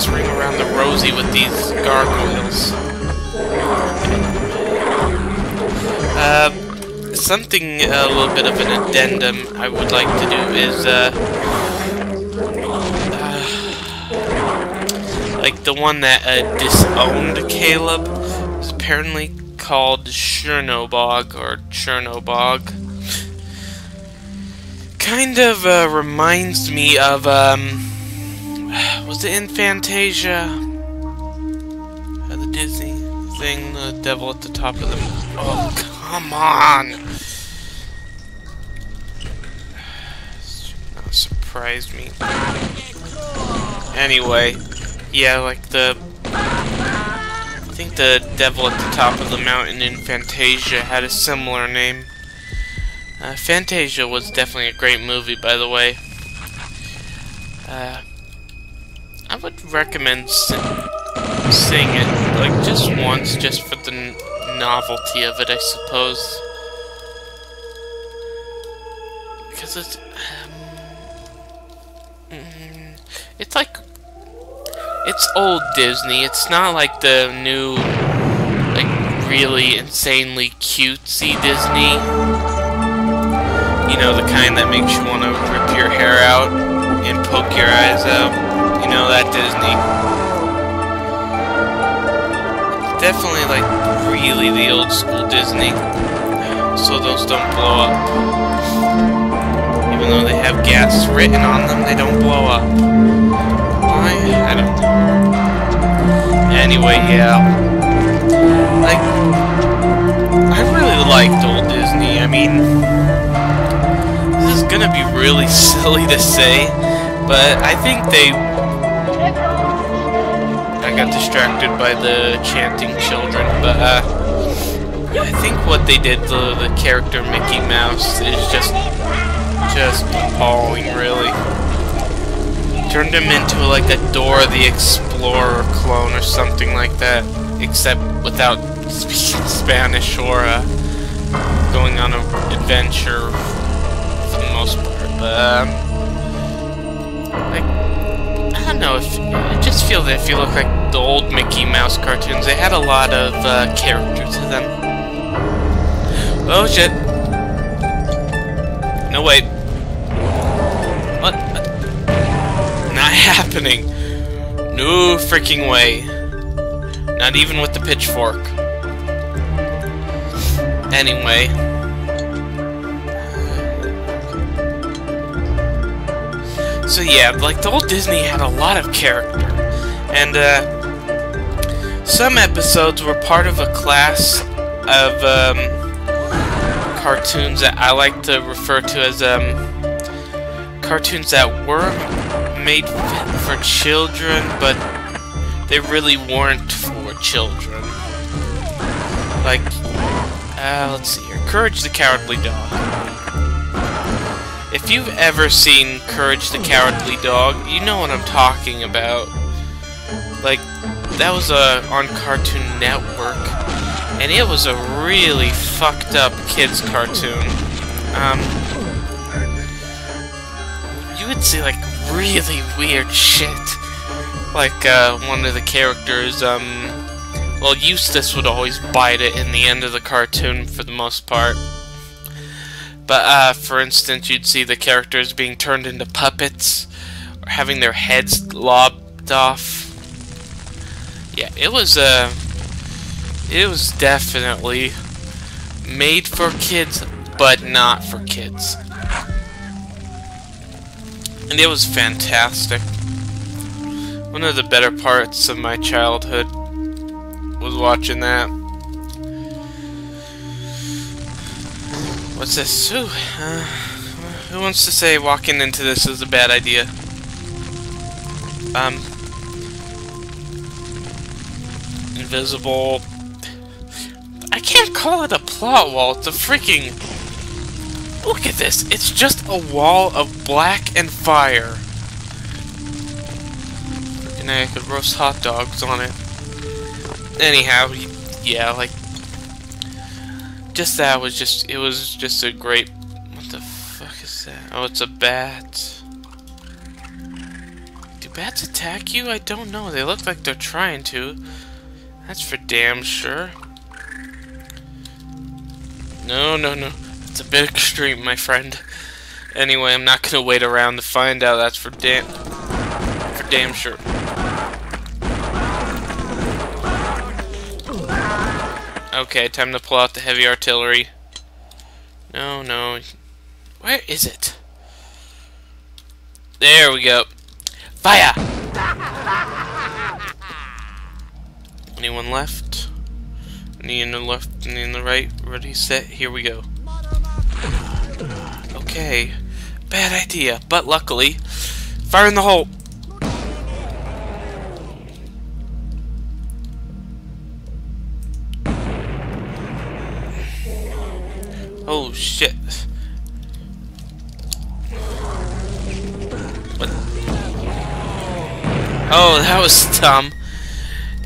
Let's ring around the rosy with these gargoyles. Uh, something, a little bit of an addendum I would like to do is, uh, uh like the one that uh, disowned Caleb is apparently called Tchernobog or Tchernobog. Kind of uh, reminds me of, um, was it in Fantasia? Uh, the Disney thing, the devil at the top of the... Oh, come on! That surprised me. Anyway, yeah, like the... I think the devil at the top of the mountain in Fantasia had a similar name. Uh, Fantasia was definitely a great movie, by the way. Uh, I would recommend seeing it, like, just once, just for the novelty of it, I suppose. Because it's... Um, mm, it's like... It's old Disney. It's not like the new, like, really insanely cutesy Disney. You know, the kind that makes you want to rip your hair out and poke your eyes out. You know, that Disney. Definitely, like, really the old school Disney. So those don't blow up. Even though they have gas written on them, they don't blow up. Why? I don't know. Anyway, yeah. Like, I really liked old Disney. I mean, this is gonna be really silly to say, but I think they got distracted by the chanting children, but uh, I think what they did to the character Mickey Mouse is just, just appalling, really. Turned him into like a Dora the Explorer clone or something like that, except without speaking Spanish or uh, going on an adventure for the most part. But um, like, I don't know if I just feel that if you look like the old Mickey Mouse cartoons, they had a lot of uh, character to them. Oh shit. No, wait. What? Not happening. No freaking way. Not even with the pitchfork. Anyway. So yeah, like the old Disney had a lot of character. And uh, some episodes were part of a class of um, cartoons that I like to refer to as um, cartoons that were made for children, but they really weren't for children. Like, uh, let's see here. Courage the Cowardly Dog. If you've ever seen Courage the Cowardly Dog, you know what I'm talking about. Like, that was uh, on Cartoon Network, and it was a really fucked up kids cartoon. Um, you would see like really weird shit. Like uh, one of the characters, um, well, Eustace would always bite it in the end of the cartoon for the most part. But uh, for instance, you'd see the characters being turned into puppets, or having their heads lobbed off yeah, it was, uh, it was definitely made for kids, but not for kids. And it was fantastic. One of the better parts of my childhood was watching that. What's this? Ooh, uh, who wants to say walking into this is a bad idea? Um, invisible. I can't call it a plot wall, it's a freaking... Look at this, it's just a wall of black and fire. And I could roast hot dogs on it. Anyhow, yeah, like... Just that was just, it was just a great... What the fuck is that? Oh, it's a bat. Do Do bats attack you? I don't know. They look like they're trying to. That's for damn sure. No, no, no. It's a bit extreme, my friend. Anyway, I'm not gonna wait around to find out. That's for damn... For damn sure. Okay, time to pull out the heavy artillery. No, no. Where is it? There we go. Fire! Anyone left? Any in the left, any in the right? Ready, set, here we go. Okay. Bad idea, but luckily, fire in the hole! Oh shit. What? Oh, that was dumb.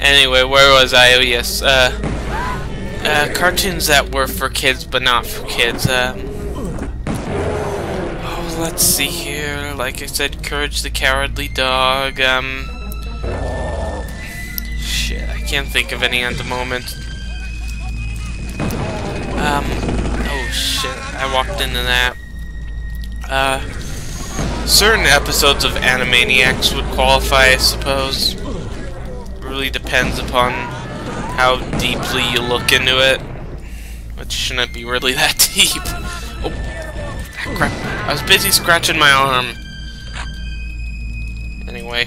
Anyway, where was I? Oh yes, uh, uh, cartoons that were for kids but not for kids. Um, oh, let's see here. Like I said, Courage the Cowardly Dog. Um, shit, I can't think of any at the moment. Um, oh shit, I walked into that. Uh, certain episodes of Animaniacs would qualify, I suppose. Really depends upon how deeply you look into it. Which shouldn't be really that deep. Oh, crap. I was busy scratching my arm. Anyway.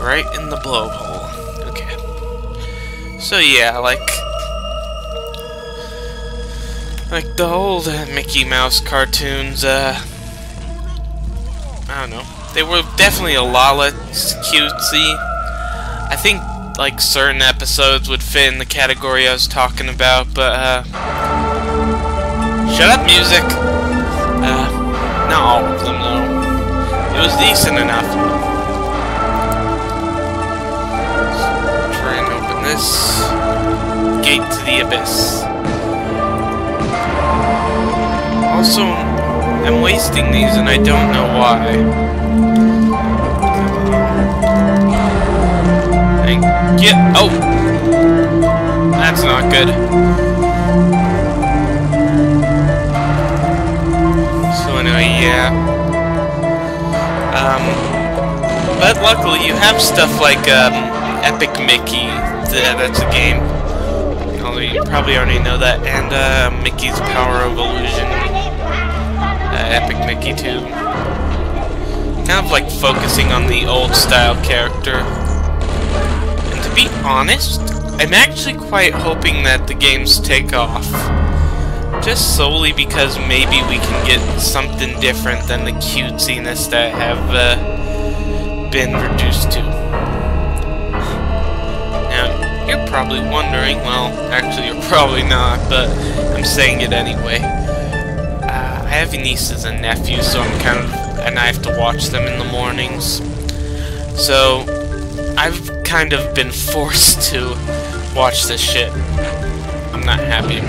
Right in the blowhole. Okay. So yeah, like like the old Mickey Mouse cartoons, uh... I don't know. They were definitely a lot less cutesy. I think, like, certain episodes would fit in the category I was talking about, but, uh... Shut up, music! Uh, not all of them, though. It was decent enough. Try and open this. Gate to the Abyss. Also, I'm wasting these and I don't know why. Get- oh! That's not good. So anyway, yeah. Um, but luckily you have stuff like, um, Epic Mickey, that's a game. You probably already know that, and, uh, Mickey's Power of Illusion uh, Epic Mickey 2. Kind of like focusing on the old style character. Be honest, I'm actually quite hoping that the games take off. Just solely because maybe we can get something different than the cutesiness that have uh, been reduced to. Now, you're probably wondering, well, actually you're probably not, but I'm saying it anyway. I have nieces and nephews, so I'm kind of, and I have to watch them in the mornings. So, I've kind of been forced to watch this shit. I'm not happy.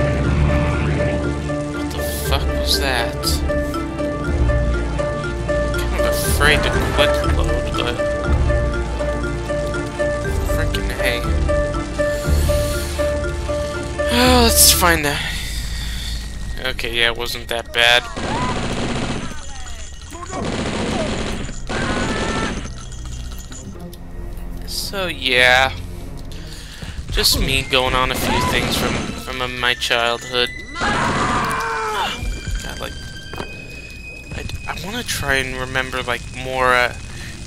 What the fuck was that? I'm kind of afraid to quick load, but... Freaking hey. Oh, let's find that. Okay, yeah, it wasn't that bad. So, yeah. Just me going on a few things from, from my childhood. God, like... I, I want to try and remember, like, more, uh,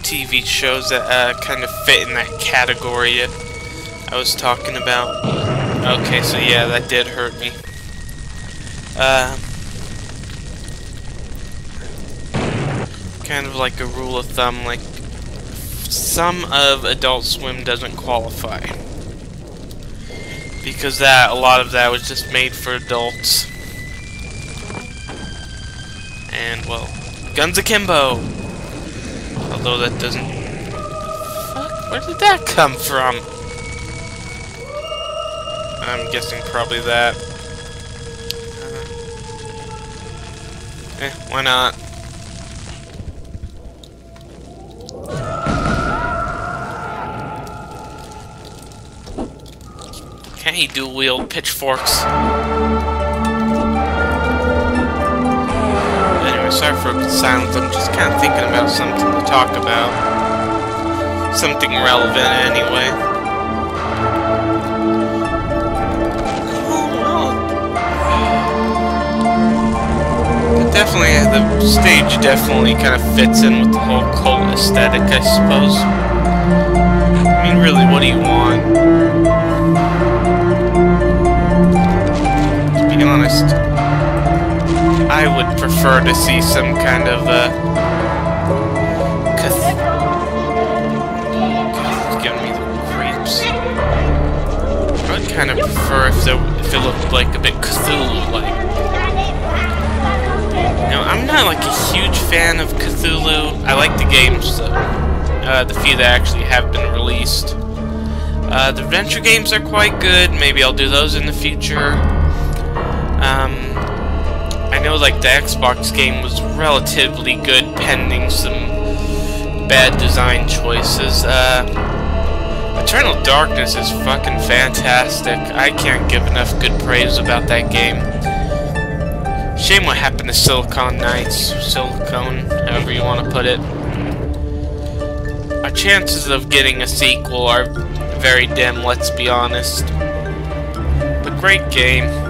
TV shows that, uh, kind of fit in that category I was talking about. Okay, so yeah, that did hurt me. Uh, kind of like a rule of thumb, like some of Adult Swim doesn't qualify. Because that, a lot of that was just made for adults. And, well, Guns Akimbo! Although that doesn't... Where did that come from? I'm guessing probably that. Eh, why not? Hey, dual-wield pitchforks. Anyway, sorry for the silence. I'm just kind of thinking about something to talk about. Something relevant, anyway. Definitely, uh, the stage definitely kind of fits in with the whole cult aesthetic, I suppose. I mean, really, what do you want? Honest, I would prefer to see some kind of, uh... Cath giving me the creeps. I would kind of prefer if, there, if it looked like a bit Cthulhu-like. Now, I'm not like a huge fan of Cthulhu. I like the games, though. Uh, the few that actually have been released. Uh, the adventure games are quite good. Maybe I'll do those in the future. Um, I know, like, the Xbox game was relatively good, pending some bad design choices. Uh, Eternal Darkness is fucking fantastic. I can't give enough good praise about that game. Shame what happened to Silicon Knights, Silicon, however you want to put it. Our chances of getting a sequel are very dim, let's be honest. But great game.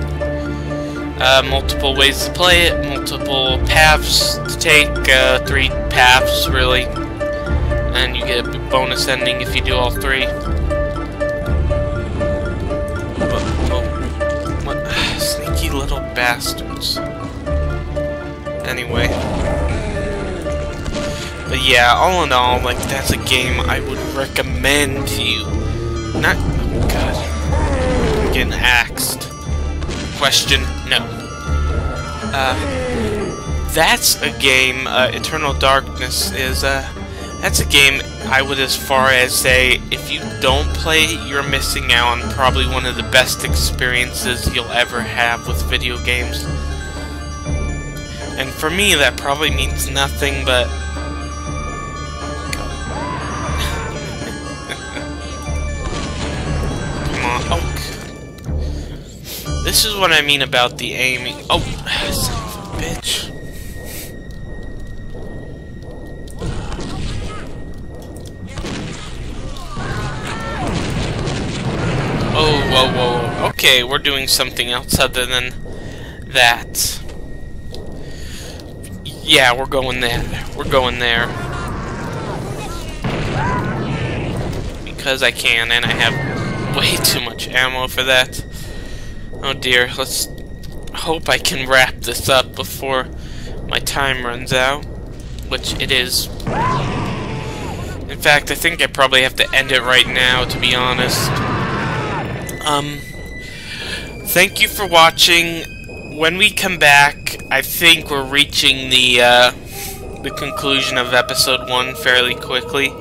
Uh, multiple ways to play it, multiple paths to take, uh, three paths, really. And you get a bonus ending if you do all three. what? Sneaky little bastards anyway. But yeah, all in all, like, that's a game I would recommend to you. Not... Oh god. I'm getting axed. Question? No. Uh... That's a game, uh, Eternal Darkness is, uh... That's a game I would as far as say, if you don't play it, you're missing out on probably one of the best experiences you'll ever have with video games. And for me, that probably means nothing, but... This is what I mean about the aiming. Oh, son of a bitch. Oh, whoa, whoa. Okay, we're doing something else other than that. Yeah, we're going there. We're going there. Because I can, and I have way too much ammo for that. Oh dear, let's hope I can wrap this up before my time runs out. Which it is. In fact, I think I probably have to end it right now, to be honest. Um, thank you for watching when we come back, I think we're reaching the uh, the conclusion of episode one fairly quickly.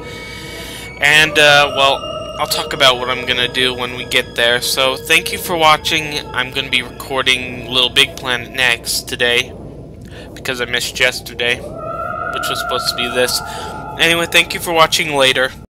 And uh, well, I'll talk about what I'm gonna do when we get there. So thank you for watching. I'm gonna be recording Little Big Planet next today because I missed yesterday, which was supposed to be this. Anyway, thank you for watching later.